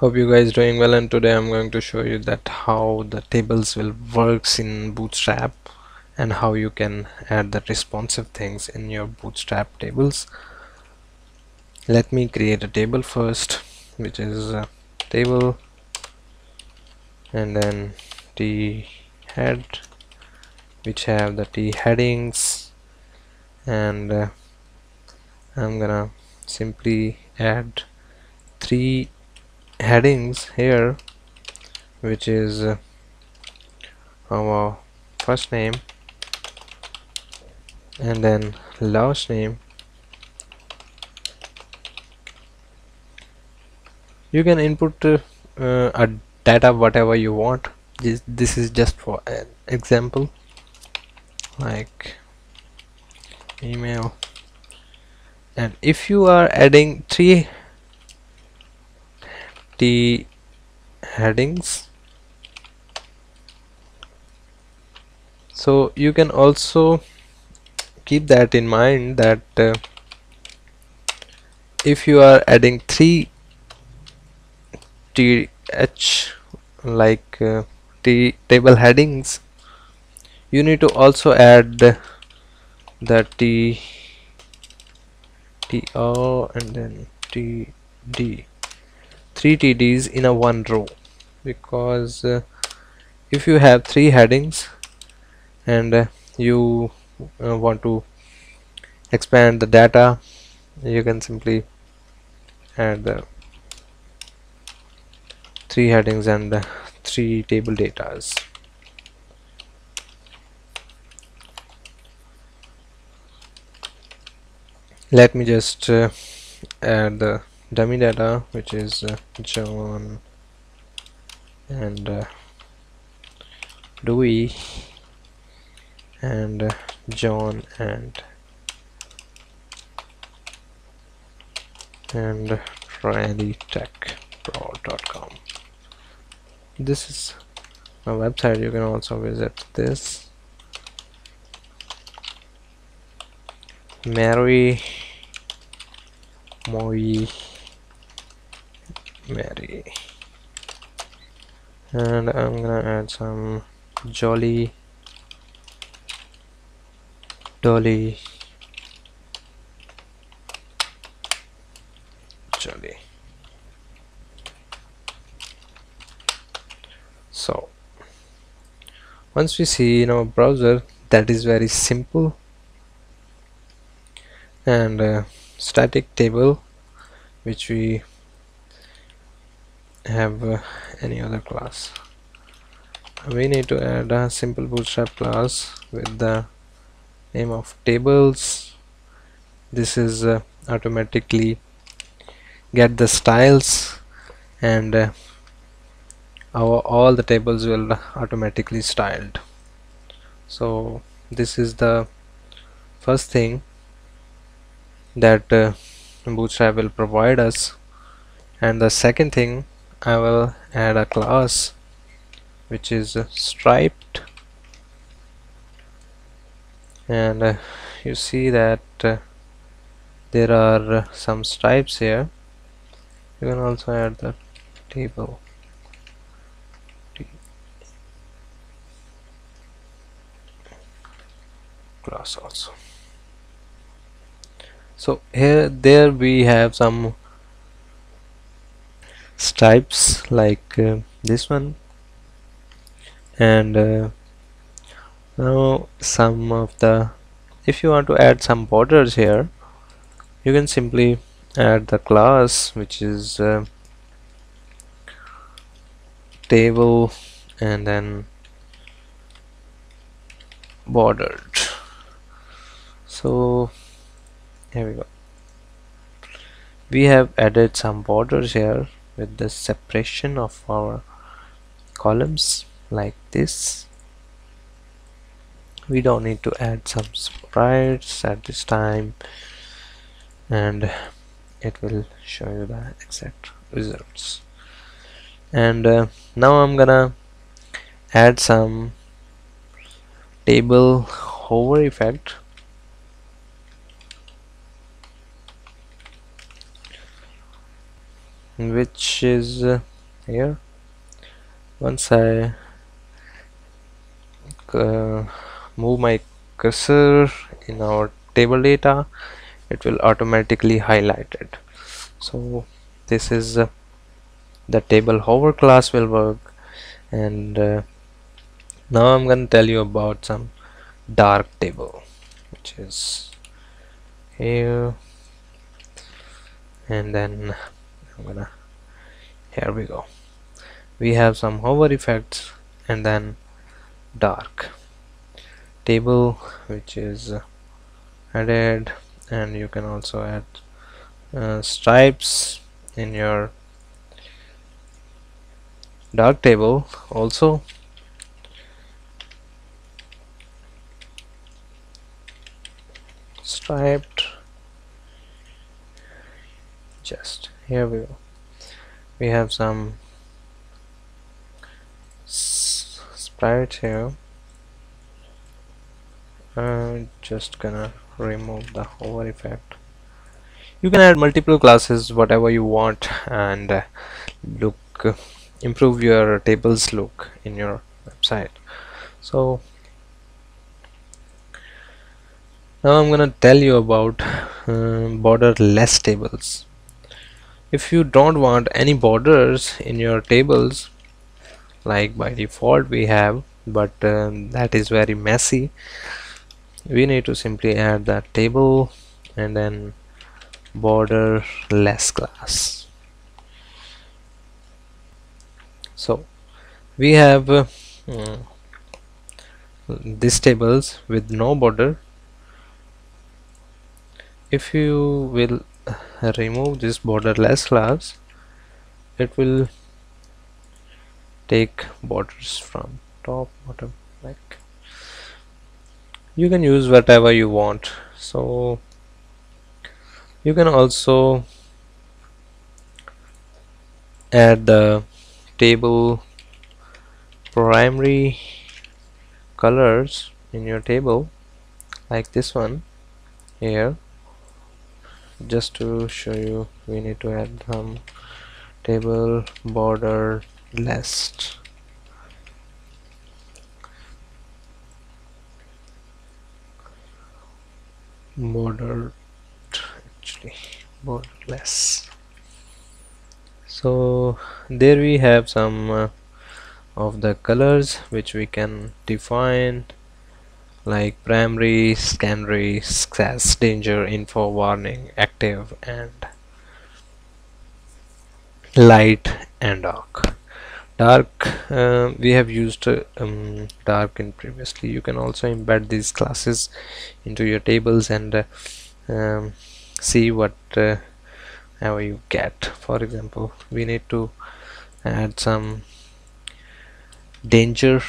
hope you guys doing well and today I'm going to show you that how the tables will works in bootstrap and how you can add the responsive things in your bootstrap tables. Let me create a table first which is a table and then t head which have the t headings and uh, I'm gonna simply add three headings here which is uh, our first name and then last name. You can input uh, uh, a data whatever you want. This, this is just for an example like email. And if you are adding three the headings. So you can also keep that in mind that uh, if you are adding three th like uh, table headings you need to also add the t and then td three TDs in a one row. Because uh, if you have three headings and uh, you uh, want to expand the data you can simply add the three headings and uh, three table datas. Let me just uh, add the dummy data which is uh, John and uh, Dewey and uh, John and and TrendyTechPro.com this is my website. You can also visit this. Mary Moy Mary. And I'm gonna add some Jolly Dolly. Jolly. So once we see in our browser that is very simple. And uh, static table which we have uh, any other class. We need to add a simple bootstrap class with the name of tables. This is uh, automatically get the styles and uh, our all the tables will automatically styled. So this is the first thing that uh, bootstrap will provide us. And the second thing I will add a class which is striped. And uh, you see that uh, there are some stripes here. You can also add the table. Class also. So here there we have some stripes like uh, this one. And uh, now some of the if you want to add some borders here you can simply add the class which is uh, table and then bordered. So here we go. We have added some borders here with the separation of our columns like this. We don't need to add some stripes at this time and it will show you the exact results. And uh, now I'm gonna add some table hover effect which is uh, here. Once I uh, move my cursor in our table data it will automatically highlight it. So this is uh, the table hover class will work. And uh, now I'm going to tell you about some dark table which is here. And then I'm gonna here we go. We have some hover effects and then dark. Table which is added and you can also add uh, stripes in your dark table also. Striped. Just here we go. We have some stripes here. I'm just gonna remove the hover effect. You can add multiple classes whatever you want and uh, look improve your tables look in your website. So now I'm gonna tell you about uh, borderless tables if you don't want any borders in your tables like by default we have but um, that is very messy we need to simply add that table and then border less class. So we have uh, mm, these tables with no border. If you will remove this borderless class it will take borders from top bottom like you can use whatever you want. So you can also add the table primary colors in your table like this one here just to show you we need to add some table border list. Border actually borderless. So there we have some uh, of the colors which we can define like primary, secondary, success, danger, info, warning, active and light and dark. Dark uh, we have used uh, um, dark in previously. You can also embed these classes into your tables and uh, um, see what uh, how you get. For example we need to add some danger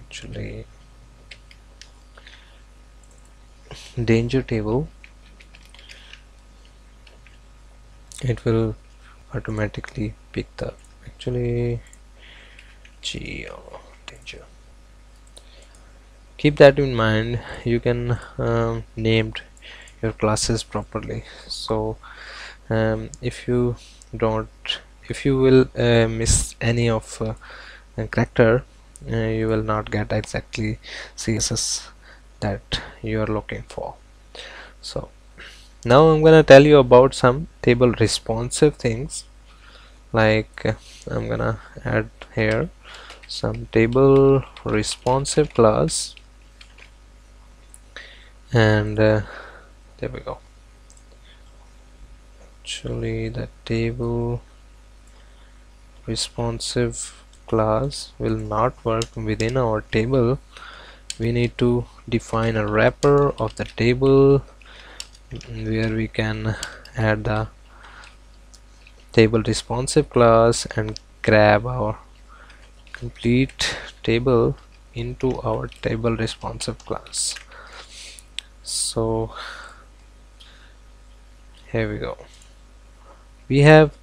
actually danger table it will automatically pick the actually geo danger. Keep that in mind. You can um, named your classes properly. So um, if you don't if you will uh, miss any of uh, character uh, you will not get exactly CSS that you are looking for. So now I'm gonna tell you about some table responsive things. Like I'm gonna add here some table responsive class. And uh, there we go. Actually the table responsive class will not work within our table we need to define a wrapper of the table where we can add the table responsive class and grab our complete table into our table responsive class. So here we go. We have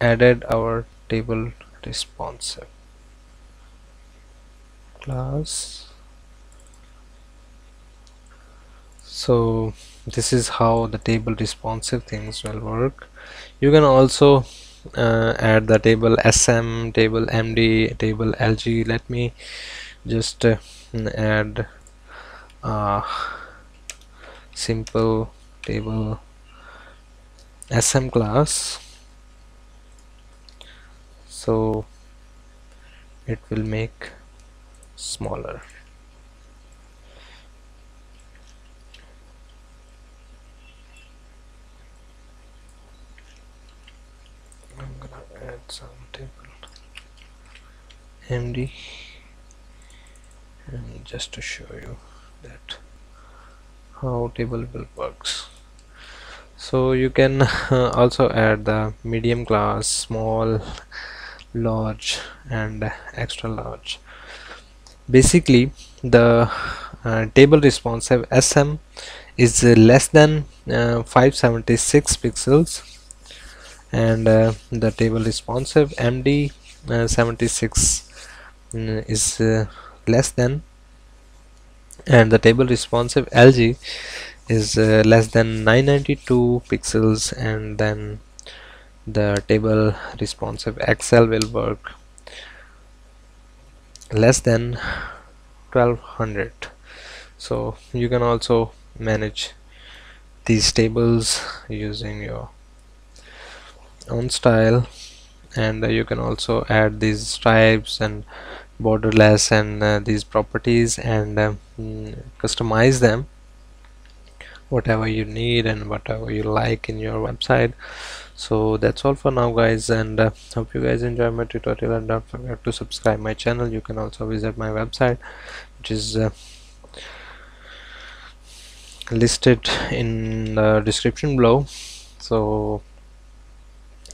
added our table responsive class so this is how the table responsive things will work. You can also uh, add the table sm table md table lg let me just uh, add a simple table sm class. So it will make smaller I'm some table MD and just to show you that how table will works. So you can uh, also add the medium class small large and extra large. Basically the uh, table responsive SM is less than uh, 576 pixels and uh, the table responsive MD uh, 76 mm, is uh, less than. And the table responsive LG is uh, less than 992 pixels. And then the table responsive XL will work less than 1200 so you can also manage these tables using your own style. And uh, you can also add these stripes and borderless and uh, these properties and mm, customize them. Whatever you need and whatever you like in your website. So that's all for now guys. And uh, hope you guys enjoy my tutorial. And don't forget to subscribe my channel. You can also visit my website which is uh, listed in the description below. So